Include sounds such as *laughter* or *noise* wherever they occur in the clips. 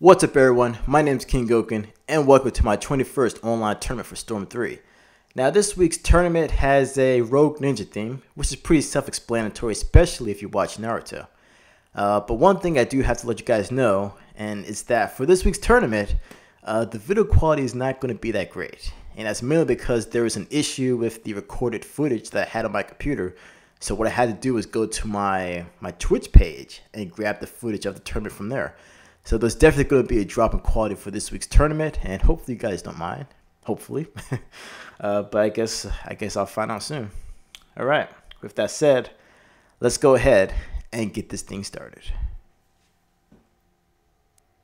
What's up everyone, my name is King Goken and welcome to my 21st online tournament for Storm 3. Now this week's tournament has a rogue ninja theme, which is pretty self-explanatory, especially if you watch Naruto. Uh, but one thing I do have to let you guys know, and it's that for this week's tournament, uh, the video quality is not going to be that great. And that's mainly because there was an issue with the recorded footage that I had on my computer. So what I had to do was go to my, my Twitch page and grab the footage of the tournament from there. So there's definitely going to be a drop in quality for this week's tournament, and hopefully you guys don't mind. Hopefully, *laughs* uh, but I guess I guess I'll find out soon. All right. With that said, let's go ahead and get this thing started.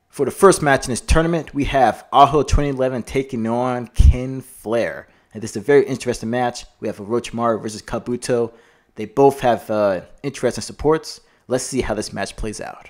For the first match in this tournament, we have Aho 2011 taking on Ken Flair. And this is a very interesting match. We have Orochimaru versus Kabuto. They both have uh, interesting supports. Let's see how this match plays out.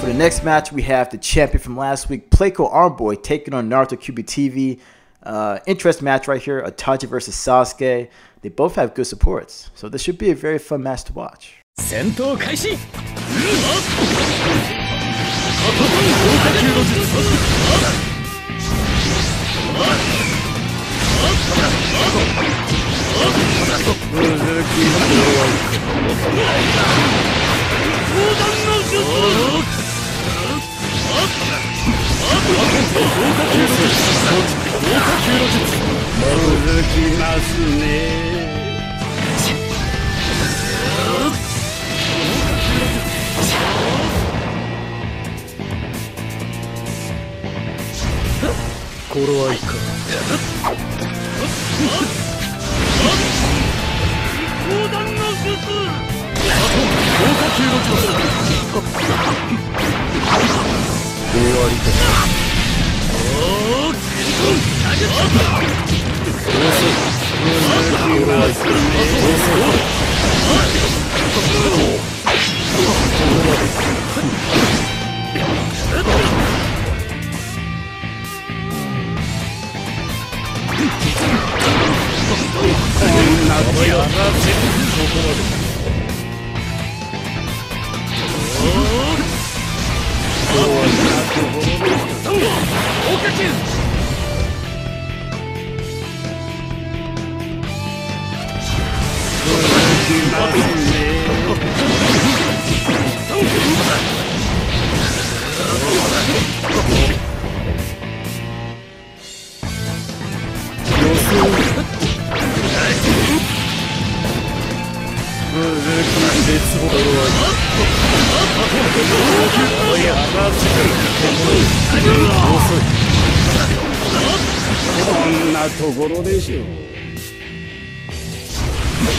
For the next match, we have the champion from last week, Playco Armboy, taking on Naruto QB TV. Uh, interest match right here, Itachi versus Sasuke. They both have good supports, so this should be a very fun match to watch. 頃合いか。砲終わりだ遅い Oh, こんなところでしょう。Third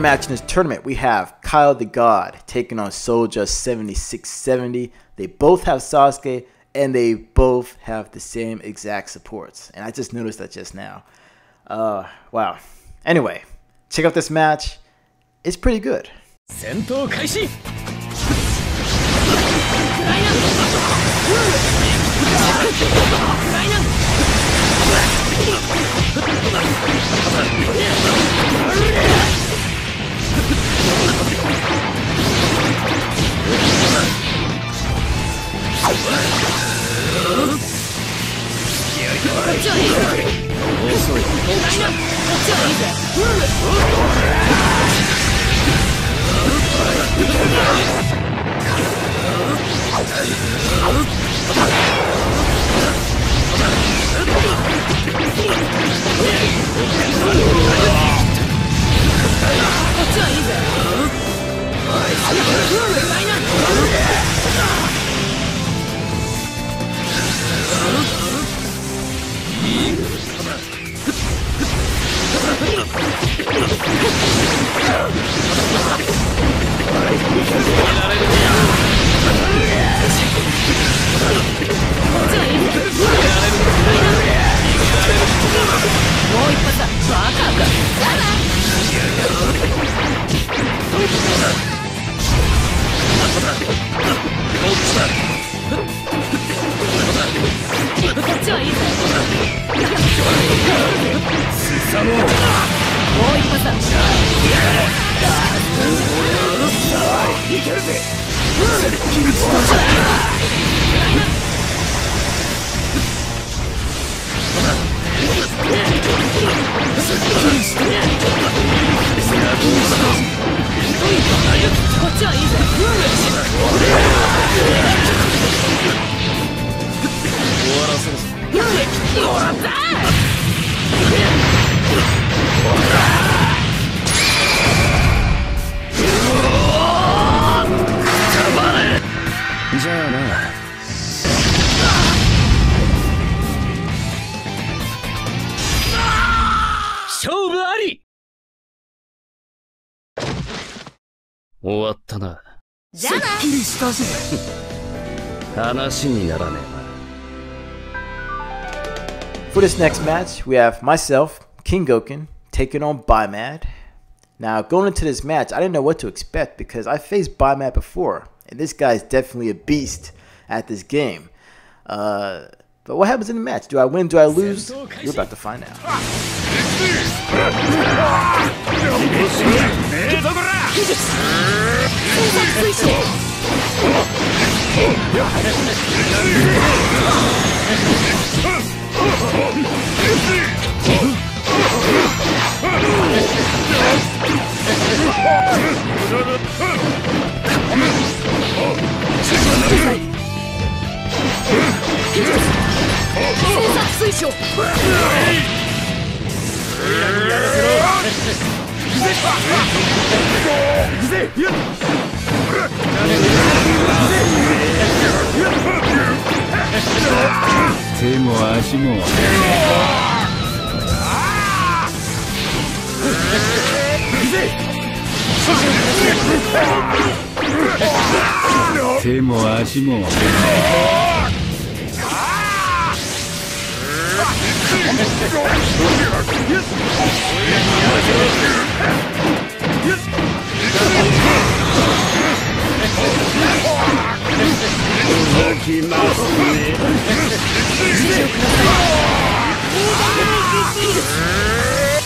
match in this tournament, we have Kyle the God taking on Soja 7670. They both have Sasuke, and they both have the same exact supports. And I just noticed that just now. Uh, wow. Anyway, check out this match. It's pretty good. For this next match, we have myself, King Goken, taking on Bimad. Now, going into this match, I didn't know what to expect because I faced Bimad before, and this guy is definitely a beast at this game. Uh, but what happens in the match? Do I win? Do I lose? You're about to find out. よし手も足も動きますねい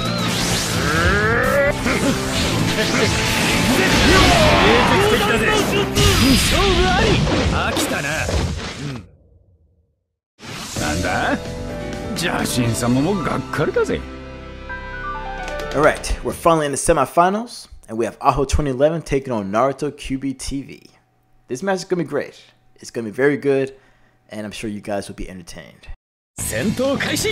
Alright, we're finally in the semifinals, and we have Aho 2011 taking on Naruto QB TV. This match is going to be great. It's going to be very good, and I'm sure you guys will be entertained. 戦闘開始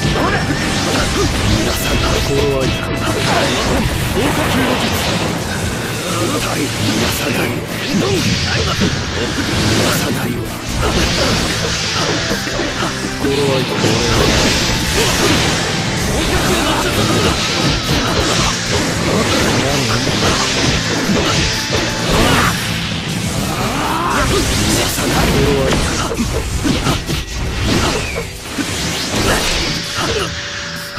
皆さん心はいかが豪華級の術対皆さない皆さないは心はいかが皆さん心はいかが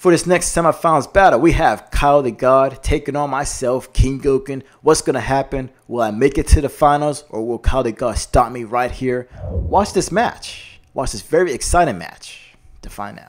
For this next semifinals battle, we have Kyle the God taking on myself, King Goken. What's going to happen? Will I make it to the finals or will Kyle the God stop me right here? Watch this match. Watch this very exciting match to find out.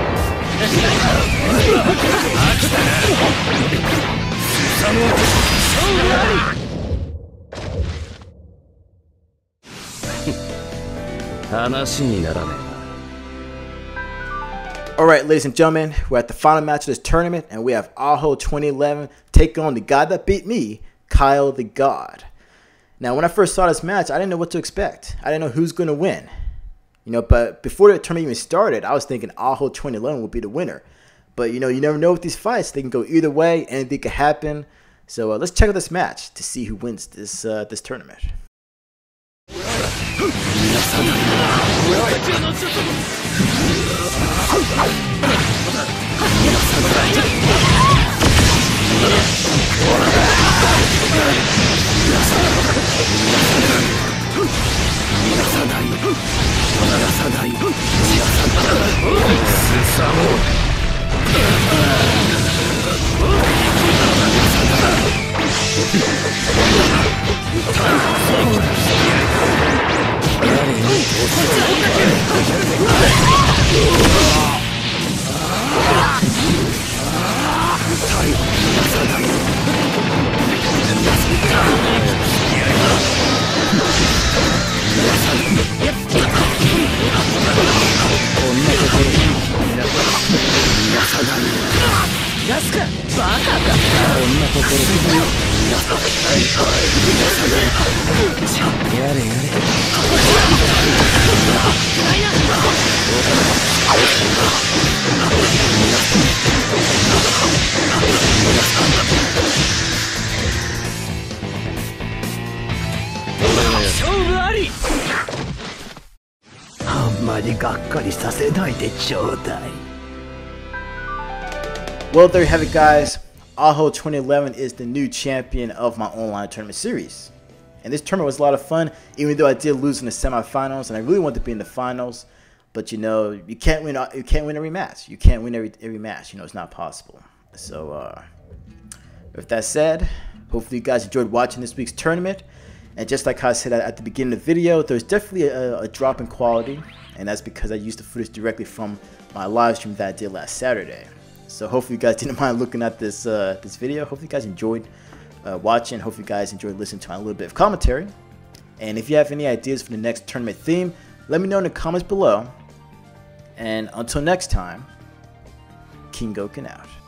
*laughs* Alright, ladies and gentlemen, we're at the final match of this tournament, and we have Aho 2011 taking on the guy that beat me, Kyle the God. Now, when I first saw this match, I didn't know what to expect. I didn't know who's going to win. You know, but before the tournament even started, I was thinking Aho 2011 would be the winner. But you know, you never know with these fights; they can go either way. Anything could happen. So uh, let's check out this match to see who wins this uh, this tournament. さない離さない散らさないすさもう離さない誰にバカかこんなところでやれやれあんまりがっかりさせないでちょうだい Well, there you have it, guys. Aho 2011 is the new champion of my online tournament series. And this tournament was a lot of fun, even though I did lose in the semifinals, and I really wanted to be in the finals. But you know, you can't win. You can't win every match. You can't win every every match. You know, it's not possible. So, uh, with that said, hopefully you guys enjoyed watching this week's tournament. And just like I said at the beginning of the video, there's definitely a, a drop in quality, and that's because I used the footage directly from my live stream that I did last Saturday. So hopefully you guys *laughs* didn't mind looking at this uh, this video. Hopefully you guys enjoyed uh, watching. Hopefully you guys enjoyed listening to my little bit of commentary. And if you have any ideas for the next tournament theme, let me know in the comments below. And until next time, King Goken out.